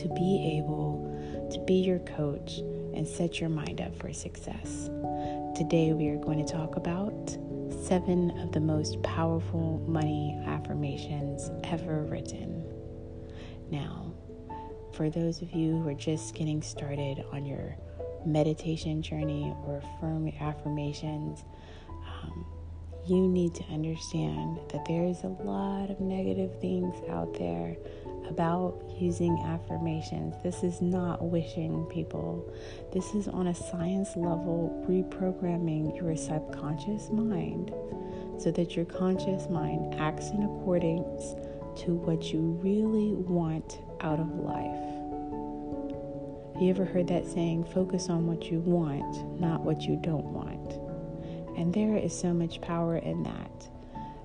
to be able to be your coach and set your mind up for success. Today, we are going to talk about seven of the most powerful money affirmations ever written. Now, for those of you who are just getting started on your meditation journey or affirm affirmations, um, you need to understand that there is a lot of negative things out there about using affirmations. This is not wishing people. This is on a science level reprogramming your subconscious mind so that your conscious mind acts in accordance to what you really want out of life. Have you ever heard that saying, focus on what you want, not what you don't want? And there is so much power in that.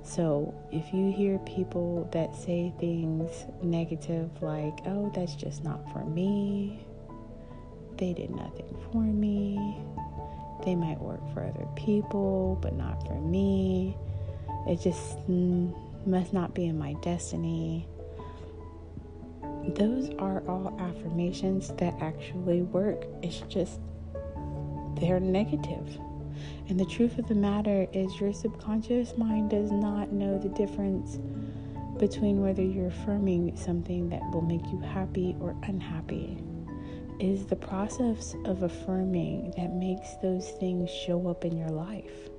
So, if you hear people that say things negative like, oh, that's just not for me, they did nothing for me, they might work for other people, but not for me, it just must not be in my destiny. Those are all affirmations that actually work. It's just they're negative. And the truth of the matter is, your subconscious mind does not know the difference between whether you're affirming something that will make you happy or unhappy. It is the process of affirming that makes those things show up in your life.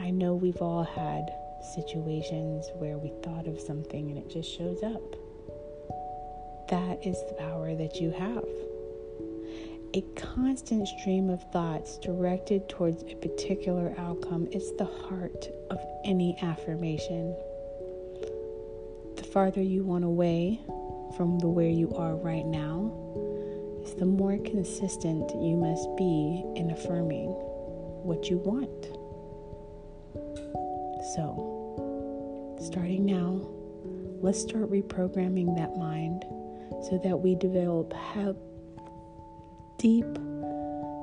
I know we've all had situations where we thought of something and it just shows up. That is the power that you have a constant stream of thoughts directed towards a particular outcome is the heart of any affirmation. The farther you want away from the where you are right now, is the more consistent you must be in affirming what you want. So, starting now, let's start reprogramming that mind so that we develop deep,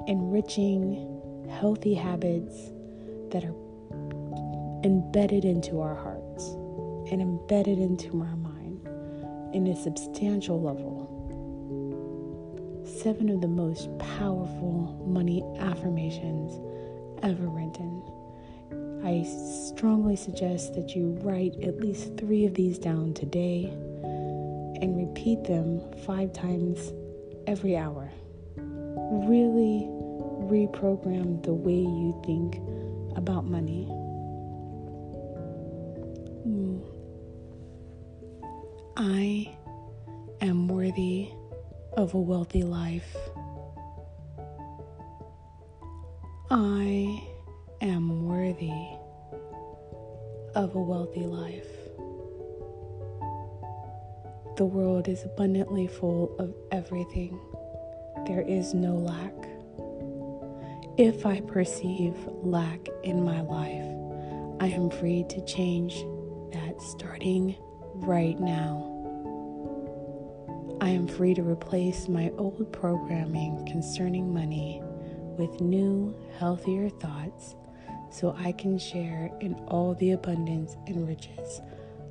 enriching, healthy habits that are embedded into our hearts and embedded into our mind in a substantial level. Seven of the most powerful money affirmations ever written. I strongly suggest that you write at least three of these down today and repeat them five times every hour really reprogram the way you think about money. Mm. I am worthy of a wealthy life. I am worthy of a wealthy life. The world is abundantly full of everything there is no lack. If I perceive lack in my life, I am free to change that starting right now. I am free to replace my old programming concerning money with new, healthier thoughts so I can share in all the abundance and riches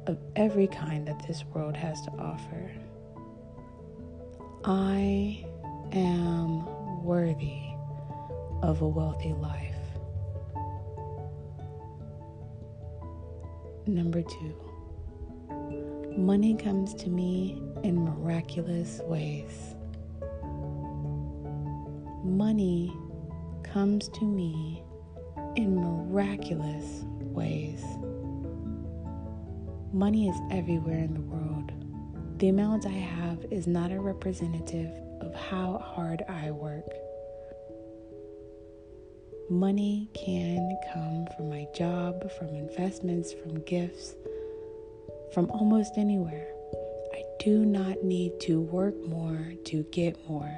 of every kind that this world has to offer. I am worthy of a wealthy life. Number two, money comes to me in miraculous ways. Money comes to me in miraculous ways. Money is everywhere in the world. The amount I have is not a representative of how hard I work. Money can come from my job, from investments, from gifts, from almost anywhere. I do not need to work more to get more.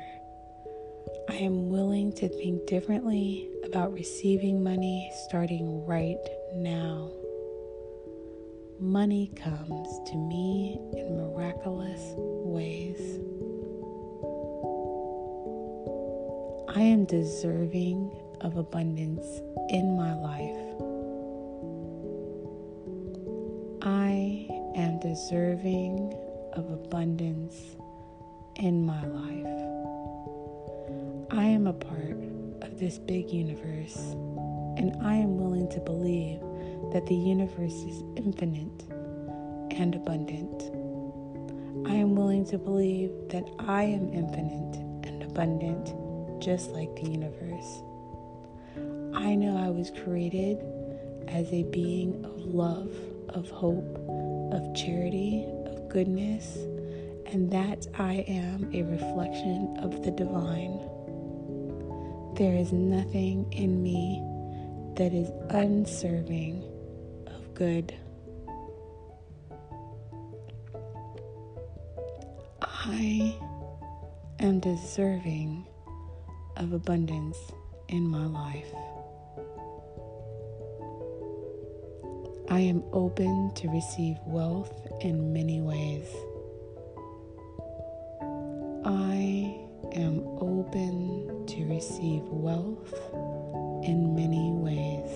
I am willing to think differently about receiving money starting right now. Money comes to me in miraculous ways. I am deserving of abundance in my life. I am deserving of abundance in my life. I am a part of this big universe, and I am willing to believe that the universe is infinite and abundant. I am willing to believe that I am infinite and abundant, just like the universe. I know I was created as a being of love, of hope, of charity, of goodness, and that I am a reflection of the divine. There is nothing in me that is unserving of good. I am deserving of abundance in my life. I am open to receive wealth in many ways. I am open to receive wealth in many ways.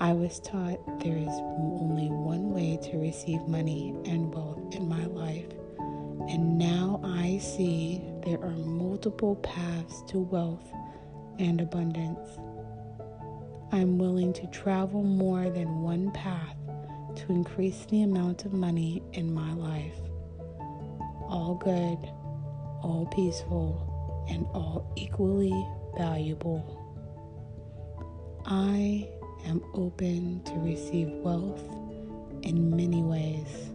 I was taught there is only one way to receive money and wealth in my life, and now I see there are multiple paths to wealth and abundance. I'm willing to travel more than one path to increase the amount of money in my life. All good, all peaceful, and all equally valuable. I am open to receive wealth in many ways.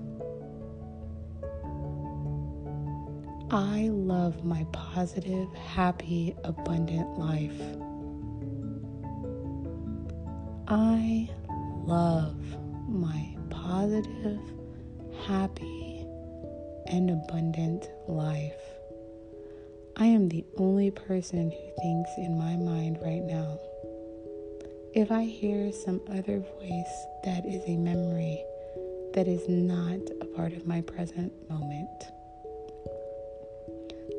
I love my positive, happy, abundant life. I love my positive, happy, and abundant life. I am the only person who thinks in my mind right now. If I hear some other voice that is a memory that is not a part of my present moment,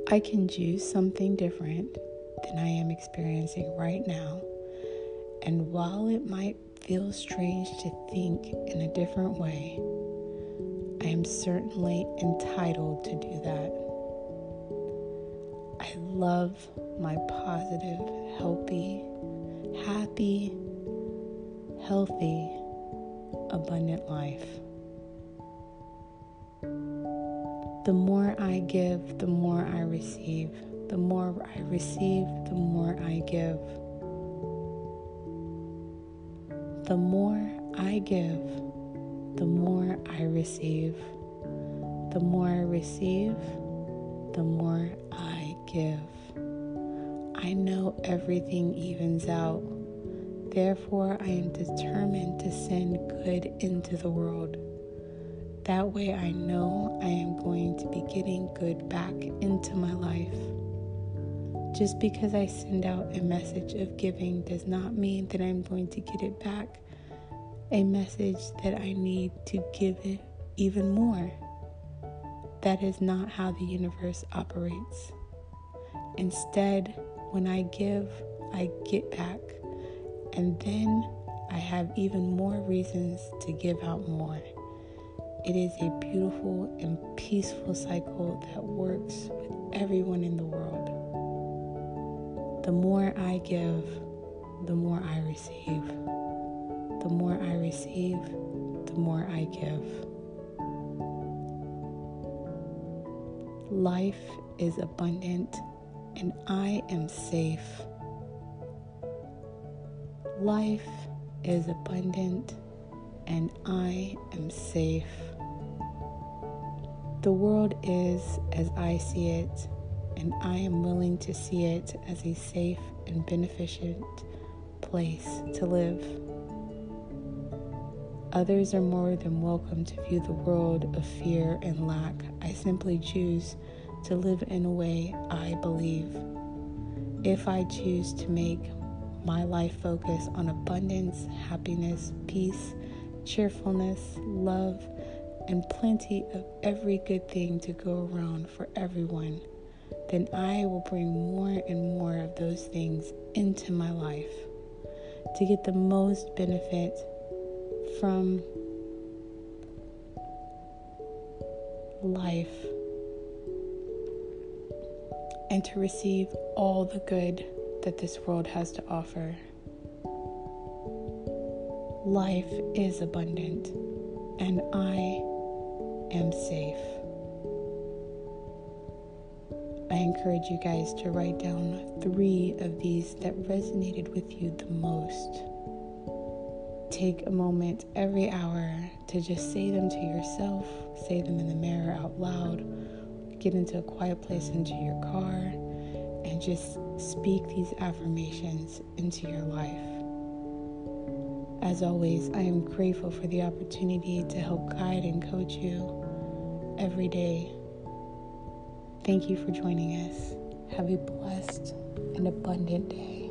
I can choose something different than I am experiencing right now and while it might feel strange to think in a different way, I am certainly entitled to do that. I love my positive, healthy, happy, healthy, abundant life. The more I give, the more I receive. The more I receive, the more I give. The more I give, the more I receive. The more I receive, the more I give. I know everything evens out. Therefore, I am determined to send good into the world. That way, I know I am going to be getting good back into my life. Just because I send out a message of giving does not mean that I'm going to get it back. A message that I need to give it even more. That is not how the universe operates. Instead, when I give, I get back. And then I have even more reasons to give out more. It is a beautiful and peaceful cycle that works with everyone in the world. The more I give, the more I receive. The more I receive, the more I give. Life is abundant and I am safe. Life is abundant and I am safe. The world is as I see it and I am willing to see it as a safe and beneficent place to live. Others are more than welcome to view the world of fear and lack. I simply choose to live in a way I believe. If I choose to make my life focus on abundance, happiness, peace, cheerfulness, love, and plenty of every good thing to go around for everyone then I will bring more and more of those things into my life to get the most benefit from life and to receive all the good that this world has to offer. Life is abundant, and I am safe. I encourage you guys to write down three of these that resonated with you the most. Take a moment every hour to just say them to yourself, say them in the mirror out loud, get into a quiet place into your car, and just speak these affirmations into your life. As always, I am grateful for the opportunity to help guide and coach you every day. Thank you for joining us. Have a blessed and abundant day.